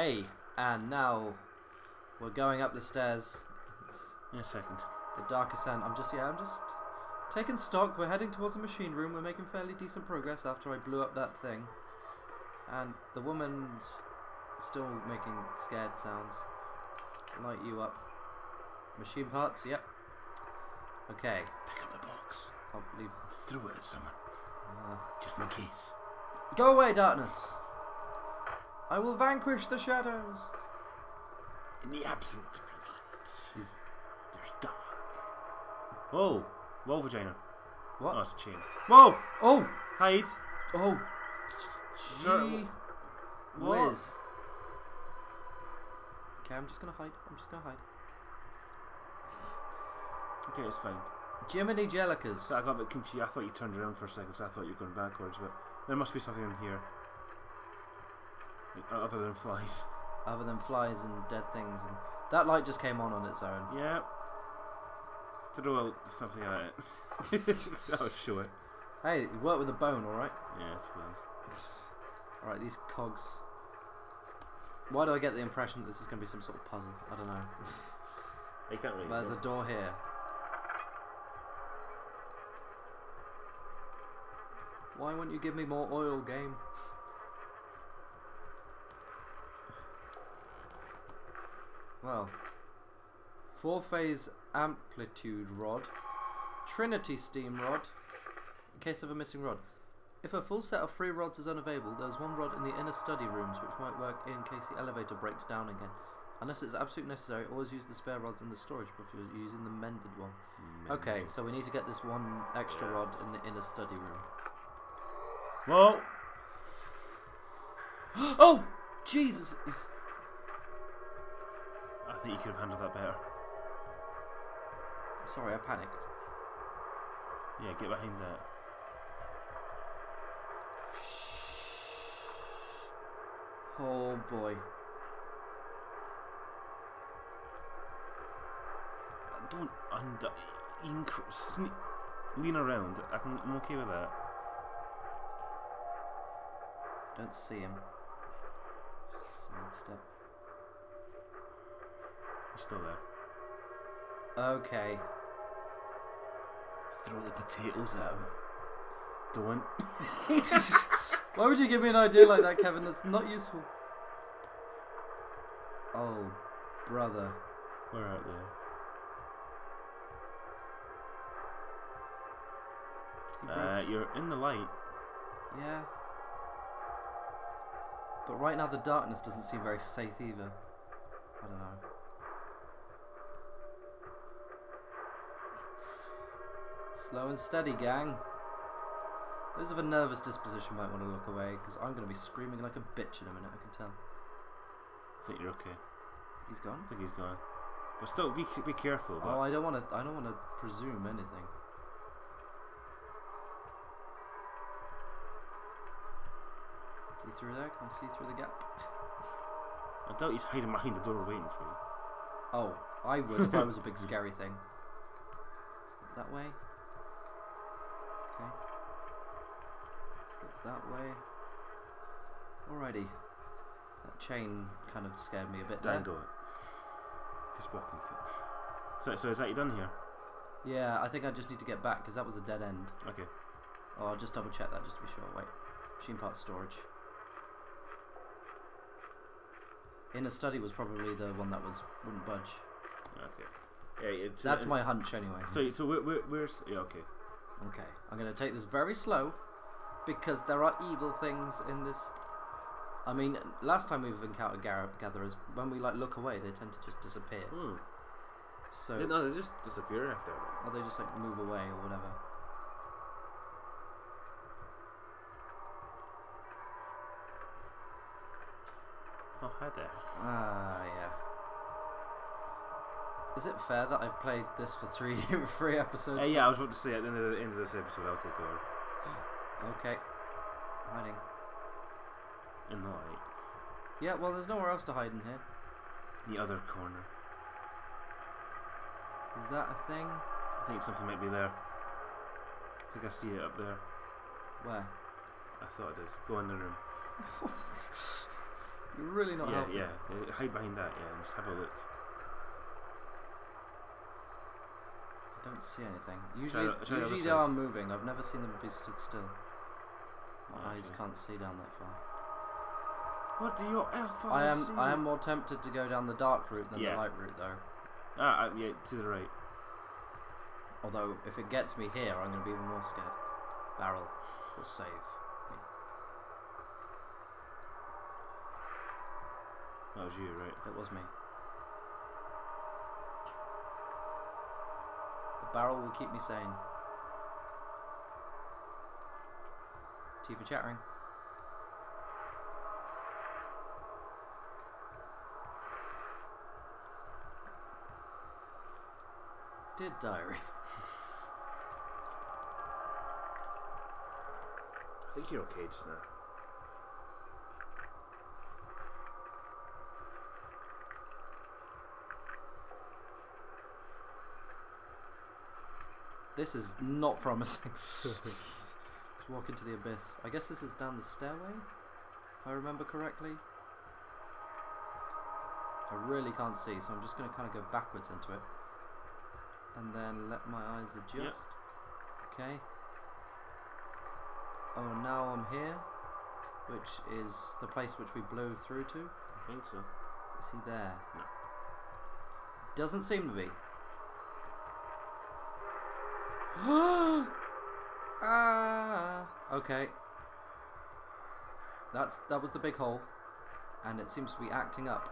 Hey, and now we're going up the stairs. It's In a second. the dark ascent. I'm just yeah, I'm just taking stock. We're heading towards the machine room. We're making fairly decent progress after I blew up that thing. And the woman's still making scared sounds. Light you up. Machine parts, yep. Okay, Pick up the box. can't believe. Throw it at someone. Uh, Just in case. go away, darkness! I will vanquish the shadows! In the absence of light, She's. there's dark. Whoa! Whoa, vagina. What? Oh, it's chained. Whoa! Oh! Hide! Oh! Gee whiz. Okay, I'm just gonna hide. I'm just gonna hide. Okay, it's fine. Jiminy Jellicas. I got a bit confused. I thought you turned around for a second, so I thought you were going backwards, but there must be something in here. Other than flies. Other than flies and dead things, and that light just came on on its own. Yeah. Throw something at it. that show it. Hey, you work with a bone, all right? Yeah, I suppose. All right, these cogs. Why do I get the impression that this is gonna be some sort of puzzle? I don't know. You can't really. There's a door here. Why won't you give me more oil, game? Well, four phase amplitude rod, Trinity steam rod, in case of a missing rod. If a full set of three rods is unavailable, there's one rod in the inner study rooms which might work in case the elevator breaks down again. Unless it's absolutely necessary, always use the spare rods in the storage before using the mended one. Okay, so we need to get this one extra rod in the inner study room. Whoa! oh! Jesus! It's... I think you could have handled that better. Sorry, I panicked. Yeah, get behind that. Oh boy. Don't und- inc- sne- lean around. I can, I'm okay with that. Don't see him. Sidestep. Still there. Okay. Throw the potatoes at him. Don't. Why would you give me an idea like that, Kevin? That's not useful. Oh, brother. Where are they? Is he Uh, you're in the light. yeah. But right now the darkness doesn't seem very safe either. I don't know. Slow and steady, gang. Those of a nervous disposition might want to look away, because I'm going to be screaming like a bitch in a minute, I can tell. I think you're okay. He's gone? I think he's gone. But still, be be careful. Oh, I don't want to. I don't want to presume anything. See through there? Can I see through the gap? I doubt he's hiding behind the door waiting for you. Oh, I would if I was a big scary thing. That way. That way. Alrighty. That chain kind of scared me a bit there. Dangle it. Just walk into it. So, so is that you done here? Yeah, I think I just need to get back because that was a dead end. Okay. Oh, I'll just double check that just to be sure. Wait. Machine parts storage. Inner study was probably the one that was wouldn't budge. Okay. Yeah, it's, That's my hunch anyway. So, so where, where, where's? Yeah, okay. Okay, I'm gonna take this very slow because there are evil things in this. I mean, last time we've encountered gar- gatherers, when we like look away, they tend to just disappear. Hmm. So, They- no, they just disappear after or they just like move away or whatever. Oh, hi there. Ah, yeah. Is it fair that I've played this for three three episodes? Uh, yeah, I was about to say at the end of, the, end of this episode, I'll take over. Okay. Hiding. In the light. Yeah, well, there's nowhere else to hide in here. The other corner. Is that a thing? I think something might be there. I think I see it up there. Where? I thought I did. Go in the room. You're really not yeah, helping. yeah. Uh, hide behind that. Yeah, and just have a look. I don't see anything. Usually, the- try usually they are moving. I've never seen them be stood still. My eyes can't see down that far. What do your alpha I am I am more tempted to go down the dark route than Yeah. the light route, though. Ah, uh, yeah, to the right. Although, if it gets me here, I'm going to be even more scared. Barrel will save me. That was you, right? It was me. The barrel will keep me sane. T for chattering. Did diary. I think you're okay just now. This is not promising. Walk into the abyss. I guess this is down the stairway, if I remember correctly. I really can't see, so I'm just going to kind of go backwards into it. And then let my eyes adjust. Okay. Oh, now I'm here, which is the place which we blew through to. I think so. Is he there? No. Doesn't seem to be. ah. Okay. That's that was the big hole, and it seems to be acting up.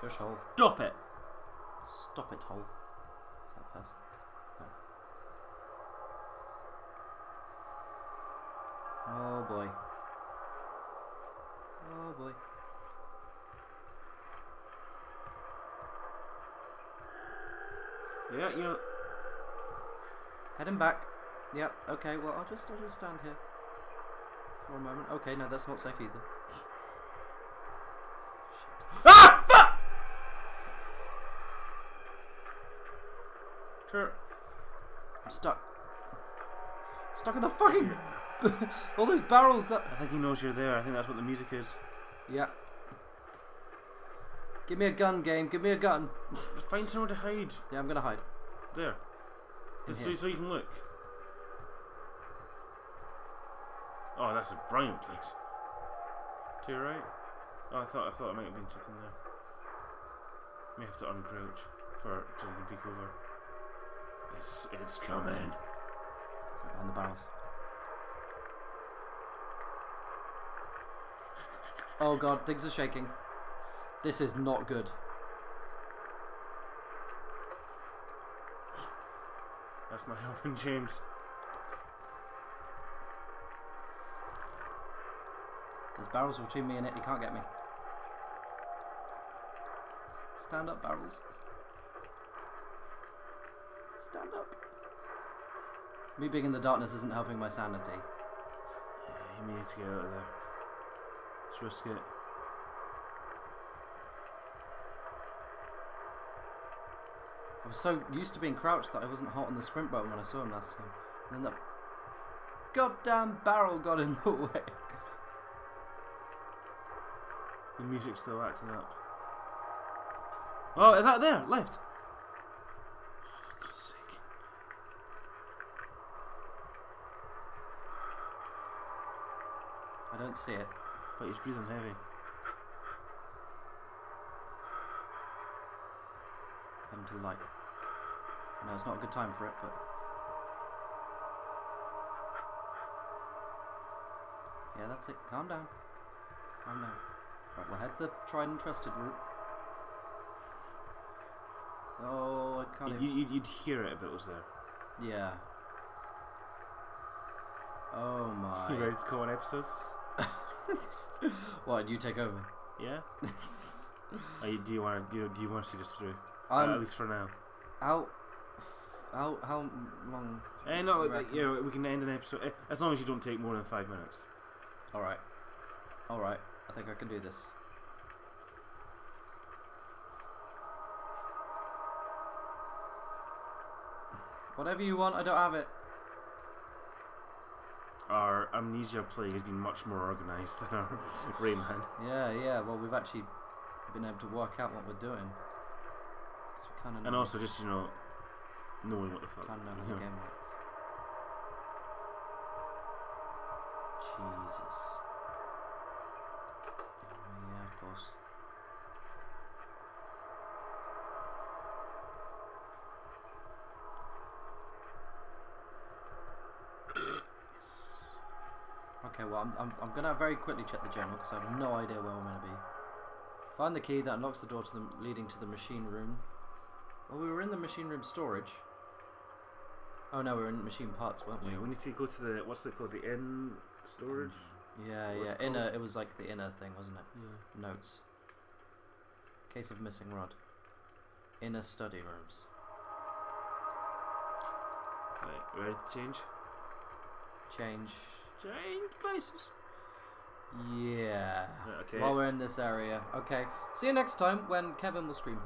Shush hole. Stop it! Stop it hole. Is that a person? No. Oh boy. Oh boy. Yeah, you know. Heading back. Yep. Okay. Well, I'll just I'll just stand here for a moment. Okay. No, that's not safe either. Ah! Fuck! Sure. I'm stuck. Stuck in the fucking. All those barrels that. I think he knows you're there. I think that's what the music is. Yeah. Give me a gun, game. Give me a gun. Just find somewhere to hide. Yeah, I'm gonna hide. There. So, so you can look. Oh, that's a brilliant place. To your right. Oh, I thought I thought it might have been chicken there. May have to uncrouch for so you can peek over. It's it's coming. On the barrels. Oh god, things are shaking. This is not good. That's my helping James. Barrels between me and it. You can't get me. Stand up, barrels. Stand up. Me being in the darkness isn't helping my sanity. Yeah, you need to get out of there. Let's risk it. I was so used to being crouched that I wasn't hot on the sprint button when I saw him last time. And then the goddamn barrel got in the way. The music's still acting up. Oh, is that there? Left. For God's sake. I don't see it. But he's breathing heavy. Heading to the light. No, it's not a good time for it, but. Yeah, that's it. Calm down. Calm down. Right, we'll head the tried and trusted route. Oh, I can't You, you'd hear it if it was there. Yeah. Oh my. You ready to call an episode? What, you take over? Yeah. You, do you want to? Do you, do you want to see this through? Uh, at Um, least for now. how, how, how long? Eh, no, like, yeah, we can end an episode eh, as long as you don't take more than five minutes. Alright. Alright, I think I can do this. Whatever you want, I don't have it. our amnesia play has been much more organised than our Rayman. Yeah, yeah. Well, we've actually been able to work out what we're doing. we kind of And also just, you know, knowing what the fuck. kind of know how the game works. Jesus. Oh, yeah, of course. Okay, well, I'm, I'm, I'm gonna very quickly check the journal because I have no idea where I'm gonna be. Find the key that unlocks the door to the leading to the machine room. Well, we were in the machine room storage. Oh no, we were in machine parts, weren't we? Yeah, we need to go to the, what's it called, the N storage? Yeah, What's yeah. it Inner, called? it was like the inner thing, wasn't it? Yeah. Notes. Case of missing rod. Inner study rooms. Right, ready to change? Change. Change places. Yeah. Okay. While we're in this area. Okay. See you next time when Kevin will scream.